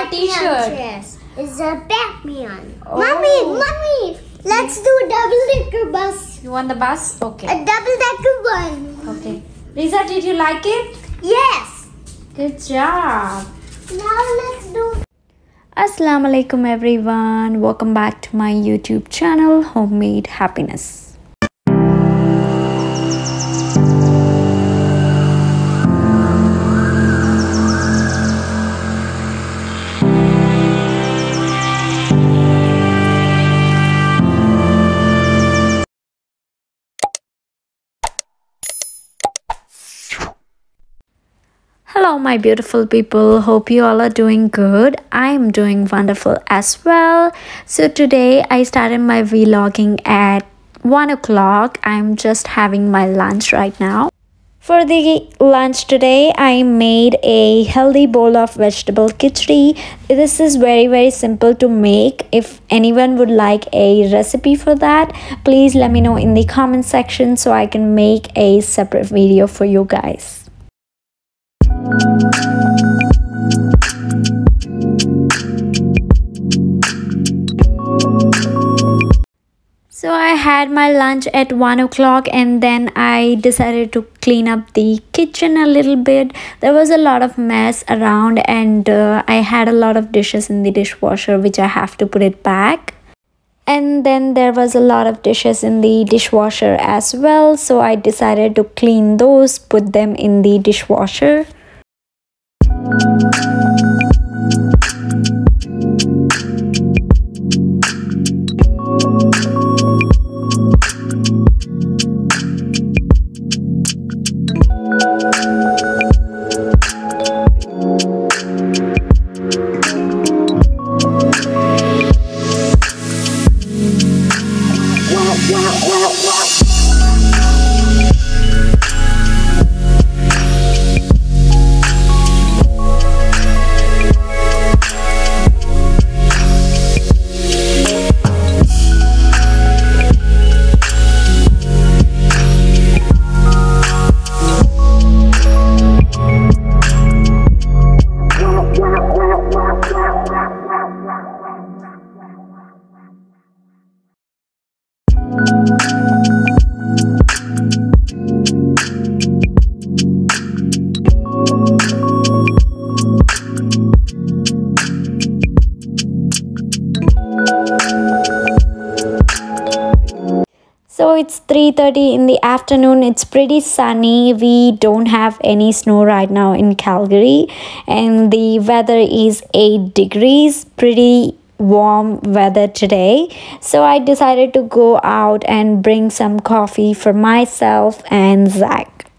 your t-shirt? Yes, it's a Batman. Oh. Mommy, mommy, let's do a double decker bus. You want the bus? Okay. A double decker one. Okay. Lisa, did you like it? Yes. Good job. Now let's do. Assalamu alaikum everyone. Welcome back to my YouTube channel Homemade Happiness. Hello, my beautiful people. Hope you all are doing good. I am doing wonderful as well. So, today I started my vlogging at 1 o'clock. I'm just having my lunch right now. For the lunch today, I made a healthy bowl of vegetable khichdi. This is very very simple to make. If anyone would like a recipe for that, please let me know in the comment section so I can make a separate video for you guys. So I had my lunch at 1 o'clock and then I decided to clean up the kitchen a little bit. There was a lot of mess around and uh, I had a lot of dishes in the dishwasher which I have to put it back. And then there was a lot of dishes in the dishwasher as well. So I decided to clean those, put them in the dishwasher. Thank you. So it's 3:30 in the afternoon. It's pretty sunny. We don't have any snow right now in Calgary and the weather is 8 degrees. Pretty warm weather today. So I decided to go out and bring some coffee for myself and Zach.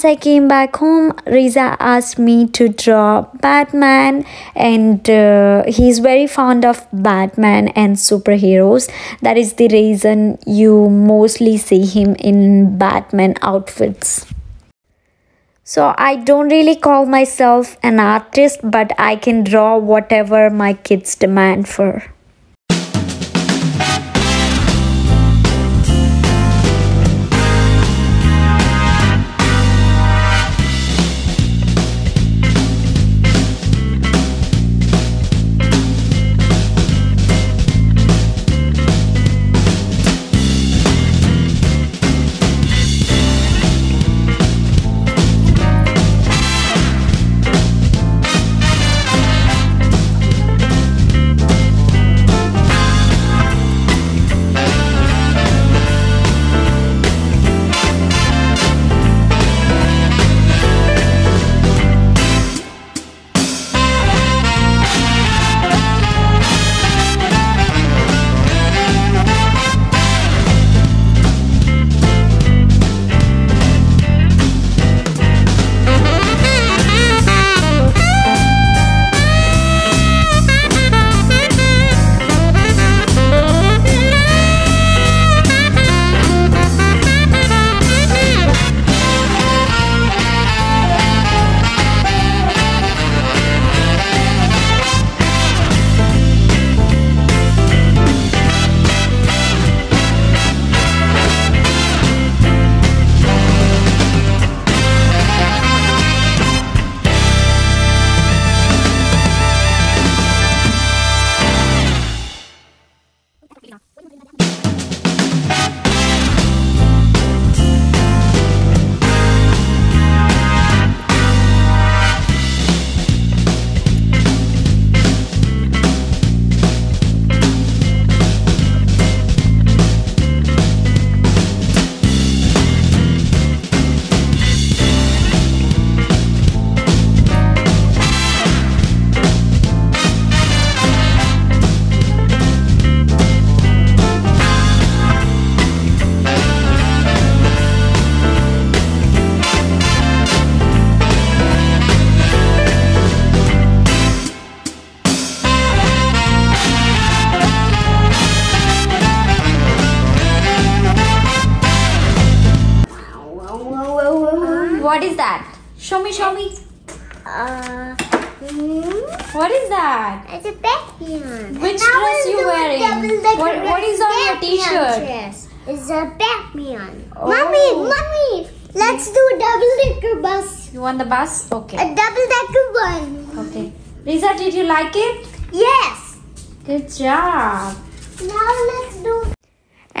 Once I came back home, Riza asked me to draw Batman, and uh, he's very fond of Batman and superheroes. That is the reason you mostly see him in Batman outfits. So I don't really call myself an artist, but I can draw whatever my kids demand for. What is that? Show me, show me. Uh, hmm, What is that? it's a Batman. Which dress you wearing? double-decker What- what is on your t-shirt? It's a Batman. Oh. Mommy, mommy, let's do a double decker bus. You want the bus? Okay. A double decker one. Okay. Lisa, did you like it? Yes. Good job. Now let's do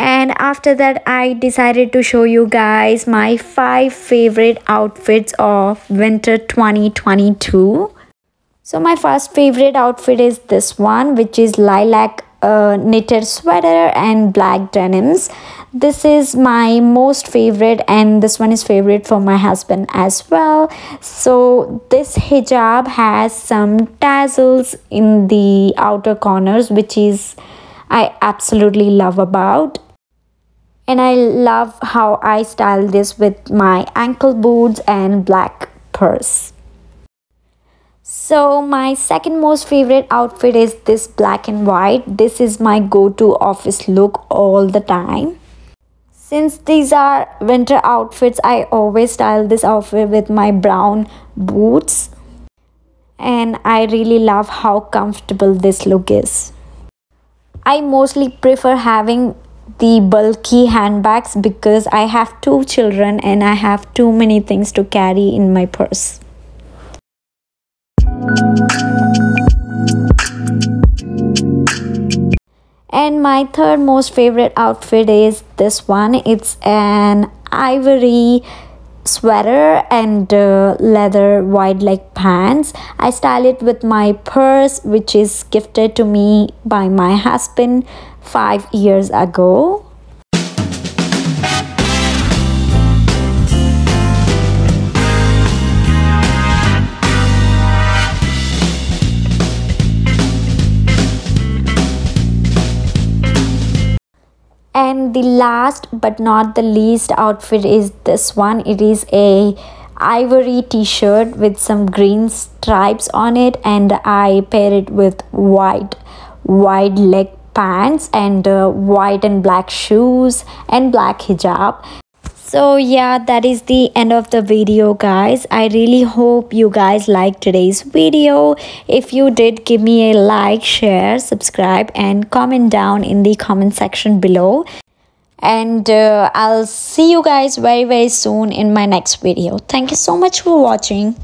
And after that, I decided to show you guys my five favorite outfits of winter 2022. So, my first favorite outfit is this one, which is lilac uh, knitted sweater and black denims. This is my most favorite, and this one is favorite for my husband as well. So, this hijab has some tassels in the outer corners, which is I absolutely love about and I love how I style this with my ankle boots and black purse. So my second most favorite outfit is this black and white. This is my go-to office look all the time. Since these are winter outfits, I always style this outfit with my brown boots. And I really love how comfortable this look is. I mostly prefer having the bulky handbags because I have two children and I have too many things to carry in my purse. And my third most favorite outfit is this one. It's an ivory sweater and uh, leather wide leg pants. I style it with my purse, which is gifted to me by my husband five years ago. and the last but not the least outfit is this one it is a ivory t-shirt with some green stripes on it and i pair it with white wide leg pants and uh, white and black shoes and black hijab. So yeah that is the end of the video guys. I really hope you guys liked today's video. If you did give me a like share subscribe and comment down in the comment section below. And uh, i'll see you guys very very soon in my next video. Thank you so much for watching